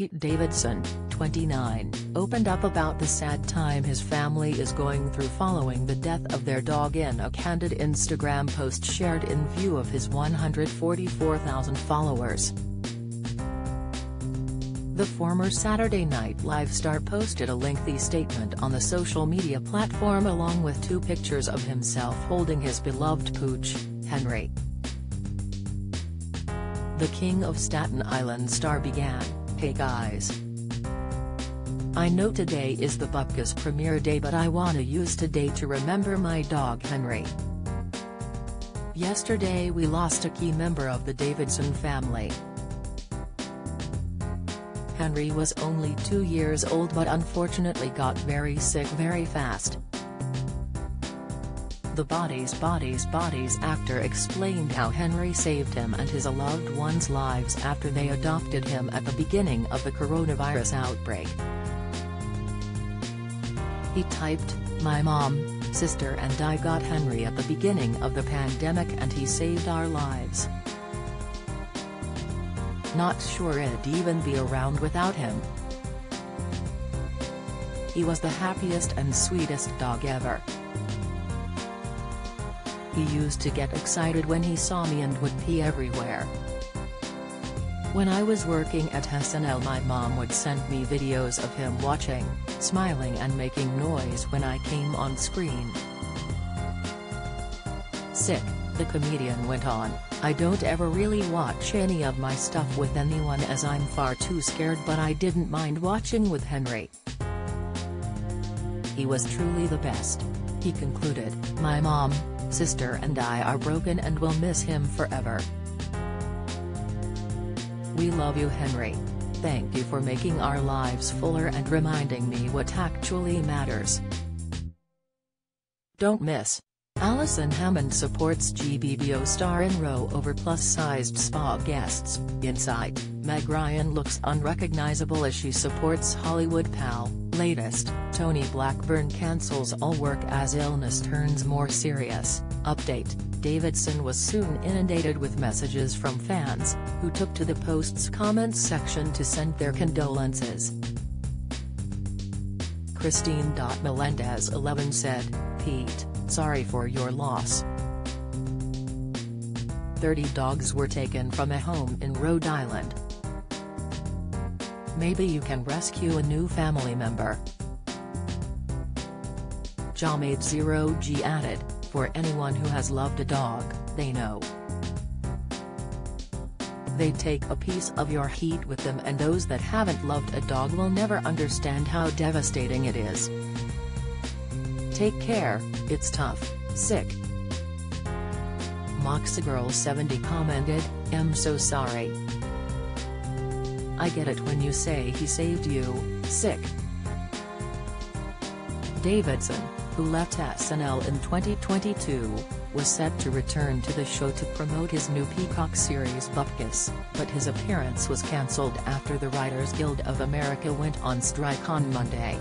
Pete Davidson, 29, opened up about the sad time his family is going through following the death of their dog in a candid Instagram post shared in view of his 144,000 followers. The former Saturday Night Live star posted a lengthy statement on the social media platform along with two pictures of himself holding his beloved pooch, Henry. The King of Staten Island star began, Hey guys. I know today is the Bupkis premiere day but I wanna use today to remember my dog Henry. Yesterday we lost a key member of the Davidson family. Henry was only two years old but unfortunately got very sick very fast. The Bodies Bodies Bodies actor explained how Henry saved him and his loved ones' lives after they adopted him at the beginning of the coronavirus outbreak. He typed, My mom, sister and I got Henry at the beginning of the pandemic and he saved our lives. Not sure it'd even be around without him. He was the happiest and sweetest dog ever. He used to get excited when he saw me and would pee everywhere. When I was working at SNL my mom would send me videos of him watching, smiling and making noise when I came on screen. Sick, the comedian went on, I don't ever really watch any of my stuff with anyone as I'm far too scared but I didn't mind watching with Henry. He was truly the best. He concluded, my mom, sister and I are broken and will miss him forever. We love you Henry. Thank you for making our lives fuller and reminding me what actually matters. Don't miss. Alison Hammond supports GBBO star in row over plus-sized spa guests, Inside, Meg Ryan looks unrecognizable as she supports Hollywood pal, latest, Tony Blackburn cancels all work as illness turns more serious, update, Davidson was soon inundated with messages from fans, who took to the post's comments section to send their condolences. Christine Melendez 11 said, Pete, sorry for your loss. 30 dogs were taken from a home in Rhode Island. Maybe you can rescue a new family member. Jamade Zero G added, for anyone who has loved a dog, they know. They take a piece of your heat with them and those that haven't loved a dog will never understand how devastating it is. Take care, it's tough, sick. Moxagirl70 commented, I'm so sorry. I get it when you say he saved you, sick. Davidson, who left SNL in 2022, was set to return to the show to promote his new Peacock series Bupkis, but his appearance was cancelled after the Writers Guild of America went on strike on Monday.